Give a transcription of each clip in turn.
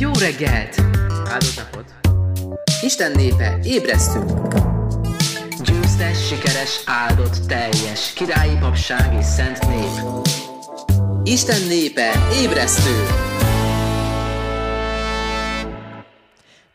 Jó reggelt! Áldott napot! Isten népe, ébresztünk! Győztes, sikeres, áldott, teljes, királyi papság és szent nép. Isten népe, ébresztő!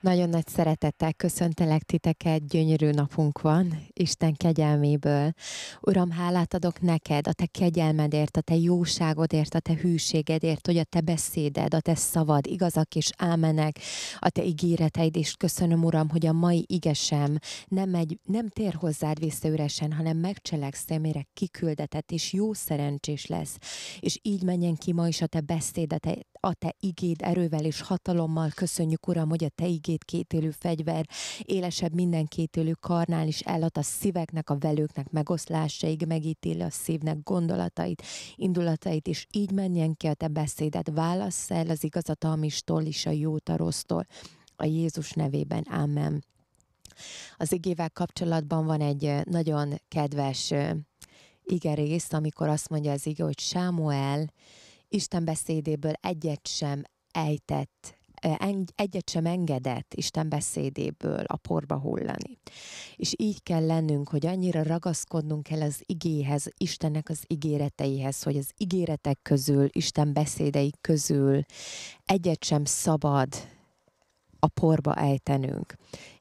Nagyon nagy szeretettel köszöntelek titeket, gyönyörű napunk van, Isten kegyelméből. Uram, hálát adok neked, a te kegyelmedért, a te jóságodért, a te hűségedért, hogy a te beszéded, a te szavad, igazak és ámenek, a te ígéreteid, és köszönöm, Uram, hogy a mai igesem nem, megy, nem tér hozzád vissza üresen, hanem megcseleksz szemére kiküldetett, és jó szerencsés lesz. És így menjen ki ma is a te te igéd erővel és hatalommal. Köszönjük, Uram, hogy a te igéd kétélő fegyver, élesebb minden kétélő karnál is elad a szíveknek, a velőknek megoszlásaig, megítéli a szívnek gondolatait, indulatait, és így menjen ki a te beszédet. Válasz el az igazat a hamistól is a jót a rossztól. A Jézus nevében. Amen. Az igével kapcsolatban van egy nagyon kedves igerész, amikor azt mondja az ige, hogy Sámuel Isten beszédéből egyet sem ejtett, egyet sem engedett Isten beszédéből a porba hullani. És így kell lennünk, hogy annyira ragaszkodnunk kell az igéhez, Istennek az ígéreteihez, hogy az ígéretek közül, Isten beszédei közül egyet sem szabad a porba ejtenünk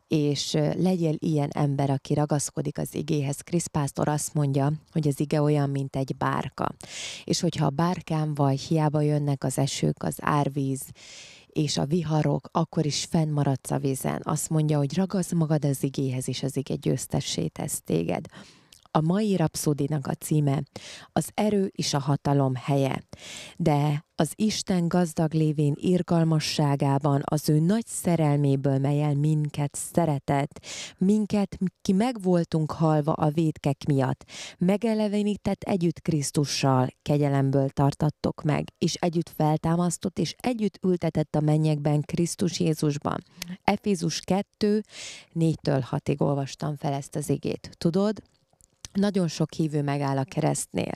és legyél ilyen ember, aki ragaszkodik az igéhez. Krisz Pásztor azt mondja, hogy az ige olyan, mint egy bárka. És hogyha a bárkán vagy, hiába jönnek az esők, az árvíz, és a viharok, akkor is fennmaradsz a vízen. Azt mondja, hogy ragaz magad az igéhez, és az ige győztessé tesz téged. A mai rapszódinak a címe az erő és a hatalom helye. De az Isten gazdag lévén irgalmasságában, az ő nagy szerelméből, melyel minket szeretett, minket, ki meg voltunk halva a védkek miatt, megelevenített együtt Krisztussal, kegyelemből tartattok meg, és együtt feltámasztott, és együtt ültetett a mennyekben Krisztus Jézusban. Efézus 2, 4-től 6-ig olvastam fel ezt az igét. Tudod, nagyon sok hívő megáll a keresztnél.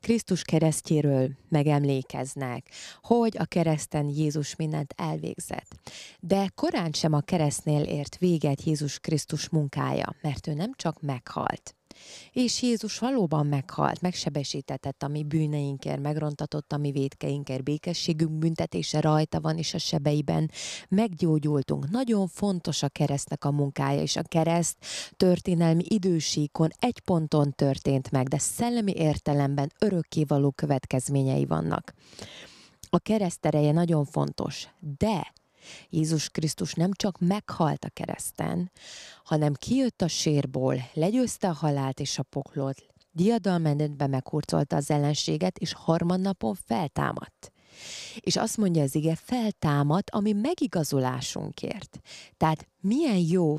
Krisztus keresztjéről megemlékeznek, hogy a kereszten Jézus mindent elvégzett. De korán sem a keresztnél ért véget Jézus Krisztus munkája, mert ő nem csak meghalt, és Jézus valóban meghalt, megsebesítetett a mi bűneinkért, megrontatott a mi védkeinkért, békességünk büntetése rajta van, és a sebeiben meggyógyultunk. Nagyon fontos a keresztnek a munkája, és a kereszt történelmi idősíkon egy ponton történt meg, de szellemi értelemben örökkévaló következményei vannak. A kereszt ereje nagyon fontos, de Jézus Krisztus nem csak meghalt a kereszten, hanem kijött a sírból, legyőzte a halált és a poklot, diadalmenetbe meghurcolta az ellenséget, és harmadnapon feltámadt. És azt mondja az ige, feltámadt, ami megigazolásunkért. Tehát milyen jó,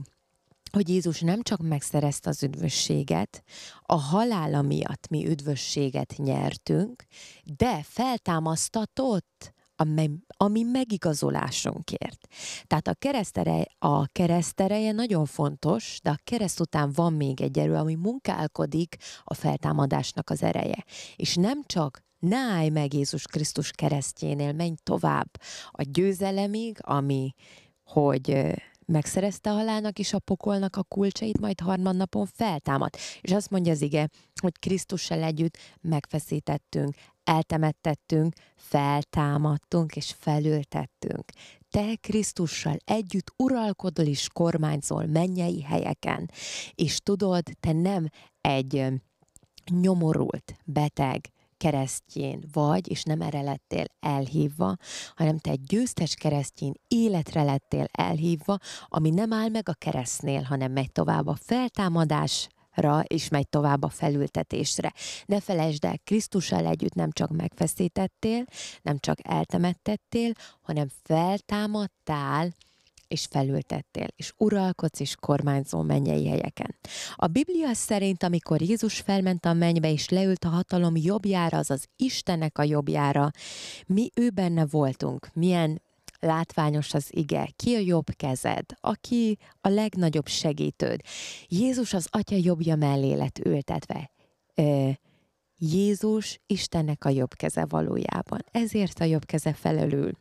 hogy Jézus nem csak megszerezte az üdvösséget, a halála miatt mi üdvösséget nyertünk, de feltámasztatott ami, ami megigazolásunkért. Tehát a kereszterej, a keresztereje nagyon fontos, de a kereszt után van még egy erő, ami munkálkodik a feltámadásnak az ereje. És nem csak ne állj meg Jézus Krisztus keresztjénél, menj tovább a győzelemig, ami, hogy megszerezte a halálnak és a pokolnak a kulcsait, majd harmadnapon feltámad. És azt mondja az ige, hogy Krisztussal együtt megfeszítettünk, eltemettettünk, feltámadtunk és felültettünk. Te Krisztussal együtt uralkodol és kormányzol mennyei helyeken, és tudod, te nem egy nyomorult, beteg, keresztjén vagy, és nem erre lettél elhívva, hanem te egy győztes keresztjén életre lettél elhívva, ami nem áll meg a keresztnél, hanem megy tovább a feltámadás és megy tovább a felültetésre. Ne felejtsd el, Krisztussal együtt nem csak megfeszítettél, nem csak eltemettettél, hanem feltámadtál, és felültettél, és uralkodsz és kormányzó mennyei helyeken. A Biblia szerint, amikor Jézus felment a mennybe és leült a hatalom jobbjára, azaz Istennek a jobbjára, mi ő benne voltunk, milyen látványos az ige, ki a jobb kezed, aki a legnagyobb segítőd. Jézus az atya jobbja mellé lett ültetve. Jézus Istennek a jobb keze valójában. Ezért a jobb keze felelül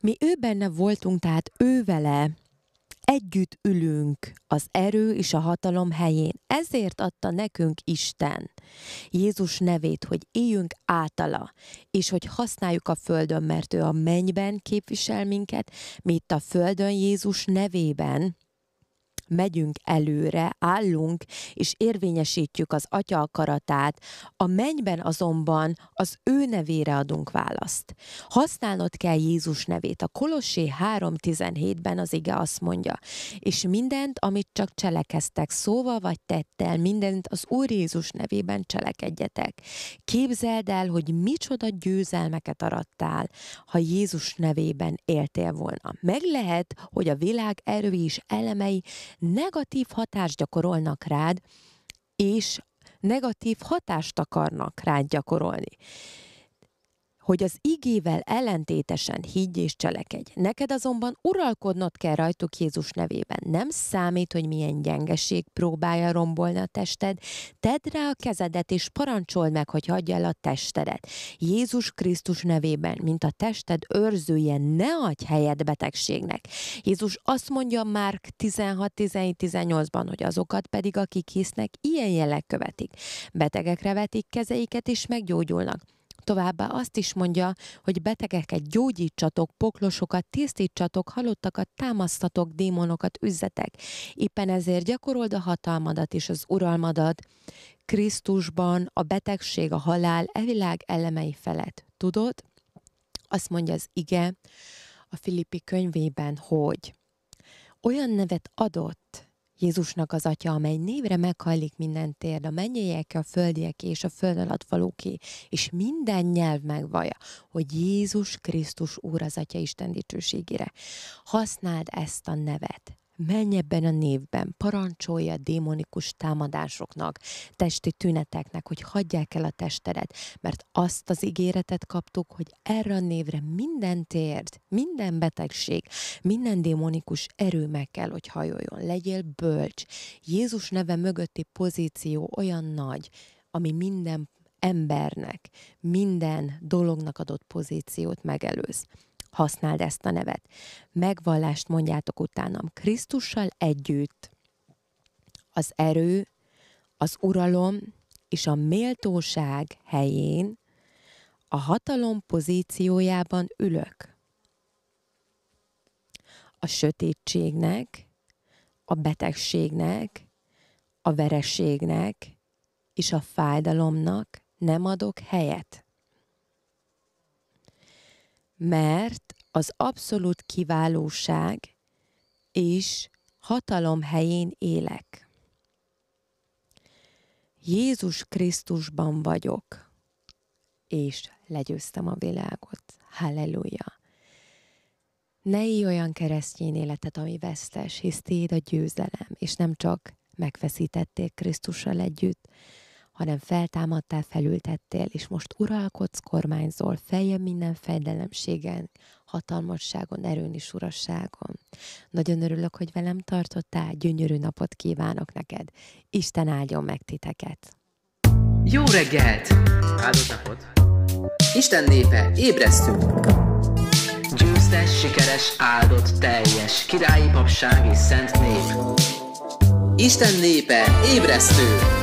Mi ő benne voltunk, tehát ő vele együtt ülünk az erő és a hatalom helyén. Ezért adta nekünk Isten Jézus nevét, hogy éljünk általa, és hogy használjuk a földön, mert ő a mennyben képvisel minket, mi itt a földön Jézus nevében megyünk előre, állunk, és érvényesítjük az atya akaratát, a mennyben azonban az ő nevére adunk választ. Használnod kell Jézus nevét. A Kolossé 3.17-ben az ige azt mondja, és mindent, amit csak cselekeztek, szóval vagy tettel, mindent az Úr Jézus nevében cselekedjetek. Képzeld el, hogy micsoda győzelmeket arattál, ha Jézus nevében éltél volna. Meg lehet, hogy a világ erői és elemei negatív hatást gyakorolnak rád, és negatív hatást akarnak rád gyakorolni hogy az igével ellentétesen higgy és cselekedj. Neked azonban uralkodnod kell rajtuk Jézus nevében. Nem számít, hogy milyen gyengeség próbálja rombolni a tested, tedd rá a kezedet és parancsold meg, hogy hagyja el a testedet. Jézus Krisztus nevében, mint a tested őrzője, ne adj helyet betegségnek. Jézus azt mondja Márk 16-17-18-ban, hogy azokat pedig, akik hisznek, ilyen jelek követik. Betegekre vetik kezeiket és meggyógyulnak. Továbbá azt is mondja, hogy betegeket gyógyítsatok, poklosokat tisztítsatok, halottakat támasztatok, démonokat üzzetek. Éppen ezért gyakorold a hatalmadat és az uralmadat Krisztusban a betegség, a halál, e világ elemei felett. Tudod? Azt mondja az ige a Filippi könyvében, hogy olyan nevet adott Jézusnak az atya, amely névre meghajlik minden térd, a mennyeiek, a földiek és a föld alatt valóké, és minden nyelv megvaja, hogy Jézus Krisztus Úr az Atya Isten dicsőségére. Használd ezt a nevet, Menj ebben a névben, parancsolja a démonikus támadásoknak, testi tüneteknek, hogy hagyják el a testedet, mert azt az ígéretet kaptuk, hogy erre a névre minden térd, minden betegség, minden démonikus erő meg kell, hogy hajoljon. Legyél bölcs. Jézus neve mögötti pozíció olyan nagy, ami minden embernek, minden dolognak adott pozíciót megelőz használd ezt a nevet. Megvallást mondjátok utánam. Krisztussal együtt az erő, az uralom és a méltóság helyén a hatalom pozíciójában ülök. A sötétségnek, a betegségnek, a verességnek és a fájdalomnak nem adok helyet mert az abszolút kiválóság és hatalom helyén élek. Jézus Krisztusban vagyok, és legyőztem a világot. Halleluja! Ne élj olyan keresztény életet, ami vesztes, hisz téd a győzelem, és nem csak megfeszítették Krisztussal együtt, hanem feltámadtál, felültettél, és most uralkodsz, kormányzol, feljebb minden fejdelemségen, hatalmasságon, erőn és urasságon. Nagyon örülök, hogy velem tartottál, gyönyörű napot kívánok neked. Isten áldjon meg titeket! Jó reggelt! Áldott napot! Isten népe, ébresztünk! Győztes, sikeres, áldott, teljes, királyi papság és szent nép. Isten népe, ébresztő!